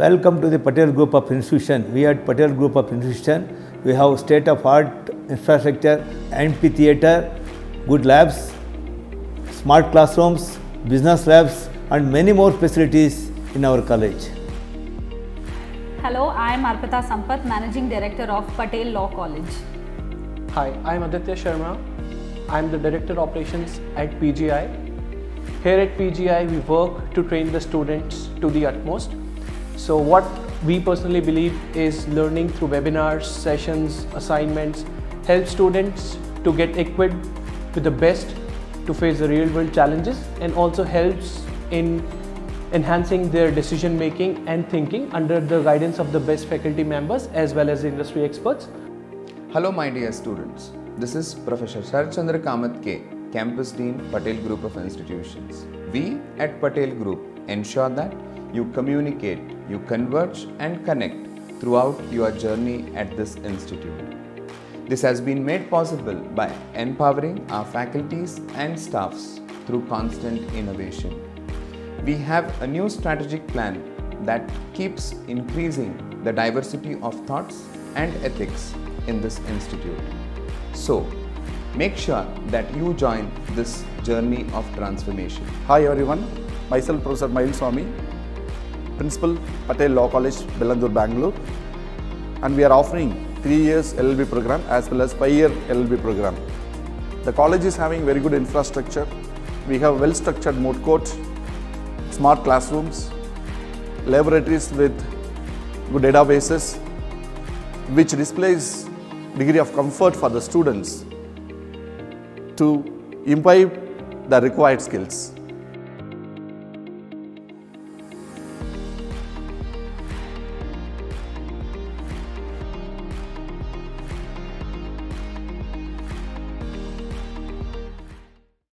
Welcome to the Patel Group of Institution. We at Patel Group of Institution, we have state-of-art infrastructure, amphitheater, good labs, smart classrooms, business labs, and many more facilities in our college. Hello, I am Arpita Sampath, Managing Director of Patel Law College. Hi, I am Aditya Sharma. I am the Director of Operations at PGI. Here at PGI, we work to train the students to the utmost. So, what we personally believe is learning through webinars, sessions, assignments help students to get equipped with the best to face the real world challenges and also helps in enhancing their decision making and thinking under the guidance of the best faculty members as well as industry experts. Hello, my dear students. This is Professor Sarchandra Kamath K, Campus Dean, Patel Group of Institutions. We at Patel Group ensure that you communicate, you converge, and connect throughout your journey at this institute. This has been made possible by empowering our faculties and staffs through constant innovation. We have a new strategic plan that keeps increasing the diversity of thoughts and ethics in this institute. So, make sure that you join this journey of transformation. Hi everyone, myself Professor Mail Swami, Principal Patel Law College, Bellandur, Bangalore, and we are offering 3 years LLB program as well as 5 year LLB program. The college is having very good infrastructure. We have well structured moot court, smart classrooms, laboratories with good databases, which displays degree of comfort for the students to imbibe the required skills.